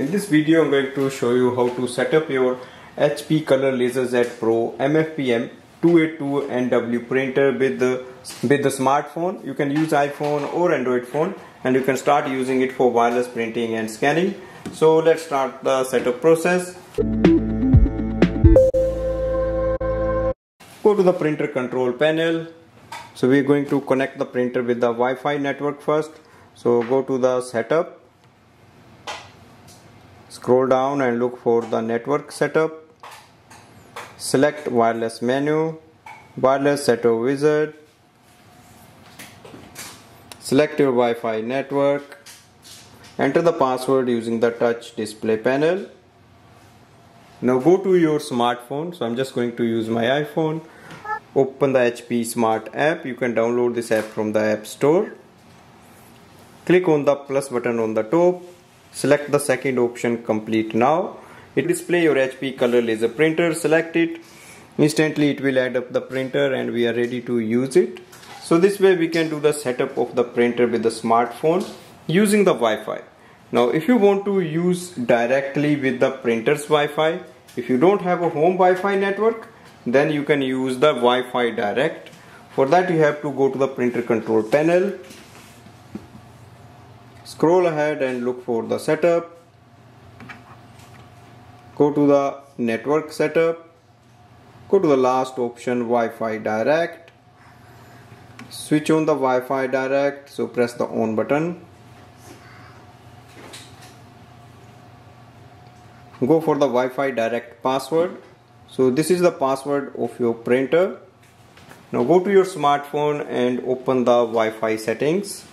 In this video I'm going to show you how to set up your HP Color LaserJet Pro MFPM 282NW printer with the, with the smartphone. You can use iPhone or Android phone and you can start using it for wireless printing and scanning. So let's start the setup process. Go to the printer control panel. So we're going to connect the printer with the Wi-Fi network first. So go to the setup Scroll down and look for the network setup. Select wireless menu, wireless setup wizard. Select your Wi-Fi network. Enter the password using the touch display panel. Now go to your smartphone. So I'm just going to use my iPhone. Open the HP Smart app. You can download this app from the App Store. Click on the plus button on the top Select the second option complete now. It display your HP color laser printer. Select it. Instantly it will add up the printer and we are ready to use it. So this way we can do the setup of the printer with the smartphone using the Wi-Fi. Now if you want to use directly with the printer's Wi-Fi, if you don't have a home Wi-Fi network, then you can use the Wi-Fi direct. For that you have to go to the printer control panel scroll ahead and look for the setup. Go to the network setup. Go to the last option Wi-Fi direct. Switch on the Wi-Fi direct so press the on button. Go for the Wi-Fi direct password. So this is the password of your printer. Now go to your smartphone and open the Wi-Fi settings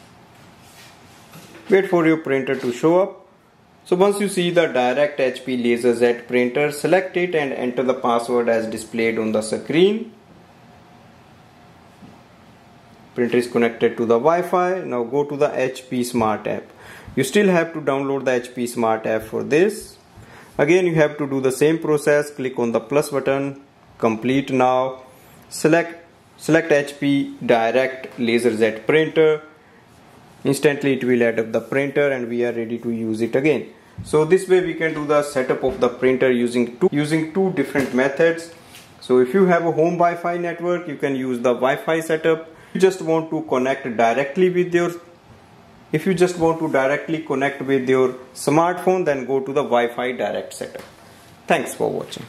wait for your printer to show up. So once you see the direct HP LaserJet printer select it and enter the password as displayed on the screen. Printer is connected to the Wi-Fi. Now go to the HP Smart app. You still have to download the HP Smart app for this. Again you have to do the same process. Click on the plus button. Complete now. Select select HP direct LaserJet printer instantly it will add up the printer and we are ready to use it again. So this way we can do the setup of the printer using two using two different methods. So if you have a home Wi-Fi network you can use the Wi-Fi setup. If you just want to connect directly with your if you just want to directly connect with your smartphone then go to the Wi-Fi direct setup. Thanks for watching